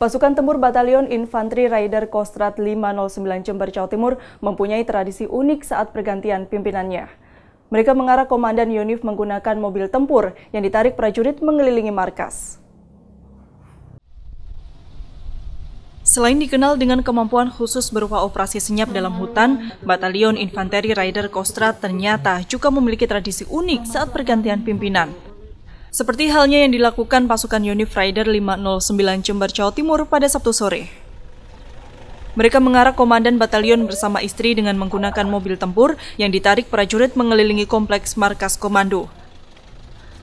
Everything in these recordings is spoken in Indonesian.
Pasukan tempur Batalion Infanteri Raider Kostrat 509 Jember, Jawa Timur mempunyai tradisi unik saat pergantian pimpinannya. Mereka mengarah Komandan Yonif menggunakan mobil tempur yang ditarik prajurit mengelilingi markas. Selain dikenal dengan kemampuan khusus berupa operasi senyap dalam hutan, Batalion Infanteri Raider Kostrat ternyata juga memiliki tradisi unik saat pergantian pimpinan. Seperti halnya yang dilakukan pasukan Unif Rider 509 Jember Jawa Timur pada Sabtu sore. Mereka mengarah komandan batalion bersama istri dengan menggunakan mobil tempur yang ditarik prajurit mengelilingi kompleks markas komando.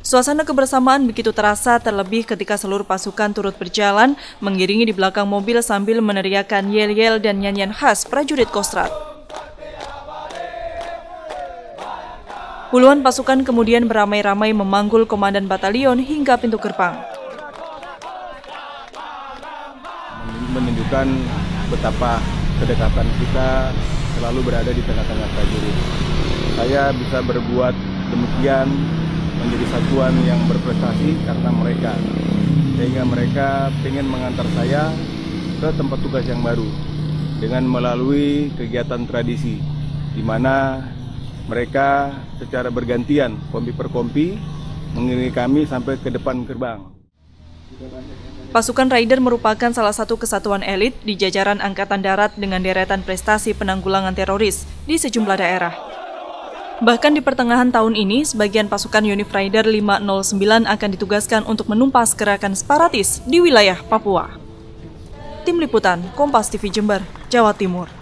Suasana kebersamaan begitu terasa terlebih ketika seluruh pasukan turut berjalan mengiringi di belakang mobil sambil meneriakan yel-yel dan nyanyian khas prajurit Kostrat. Puluhan pasukan kemudian beramai-ramai memanggul komandan batalion hingga pintu gerbang. Menunjukkan betapa kedekatan kita selalu berada di tengah-tengah prajurit. Saya bisa berbuat demikian menjadi satuan yang berprestasi karena mereka. Sehingga mereka ingin mengantar saya ke tempat tugas yang baru dengan melalui kegiatan tradisi di mana mereka secara bergantian, kompi per kompi, mengiringi kami sampai ke depan gerbang. Pasukan Raider merupakan salah satu kesatuan elit di jajaran Angkatan Darat dengan deretan prestasi penanggulangan teroris di sejumlah daerah. Bahkan di pertengahan tahun ini, sebagian pasukan Unif Raider 509 akan ditugaskan untuk menumpas gerakan separatis di wilayah Papua. Tim Liputan Kompas TV Jember, Jawa Timur.